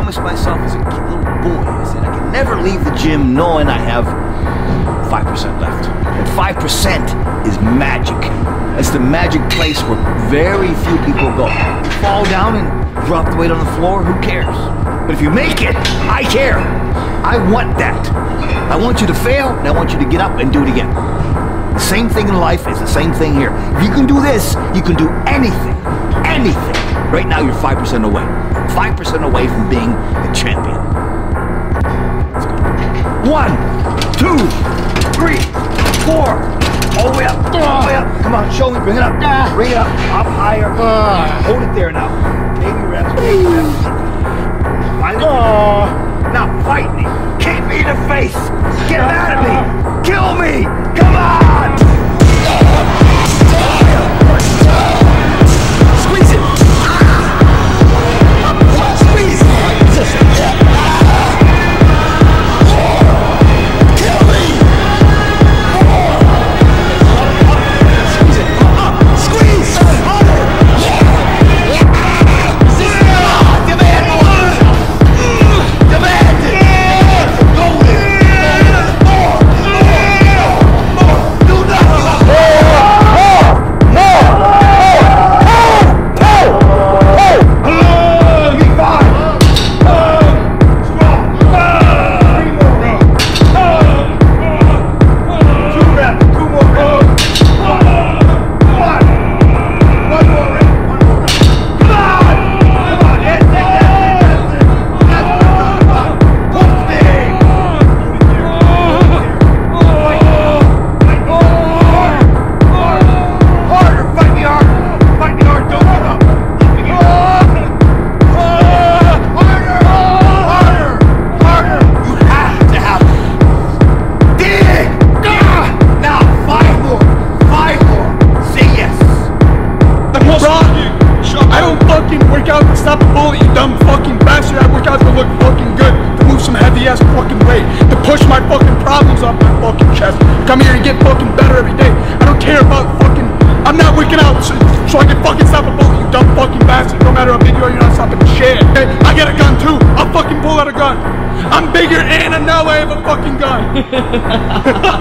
promised myself as a little boy is that I can never leave the gym knowing I have 5% left. And 5% is magic. It's the magic place where very few people go. Fall down and drop the weight on the floor, who cares? But if you make it, I care. I want that. I want you to fail, and I want you to get up and do it again. The same thing in life is the same thing here. If you can do this, you can do anything. Anything. Right now, you're 5% away. 5% away from being the champion. One, two, three, four. All the way up. All the way up. Come on, show me. Bring it up. Bring it up. Up higher. Hold it there now. Baby reps. Baby reps. Now fight me. Kick me in the face. Get mad at me. Kill me. Come on. Fucking work out to stop a bullet, you dumb fucking bastard. I work out to look fucking good, to move some heavy ass fucking weight, to push my fucking problems off my fucking chest. Come here and get fucking better every day. I don't care about fucking. I'm not working out so, so I can fucking stop a bullet, you dumb fucking bastard. No matter how big you are, you're not stopping shit. Okay? I got a gun too. I'll fucking pull out a gun. I'm bigger and now I have a fucking gun.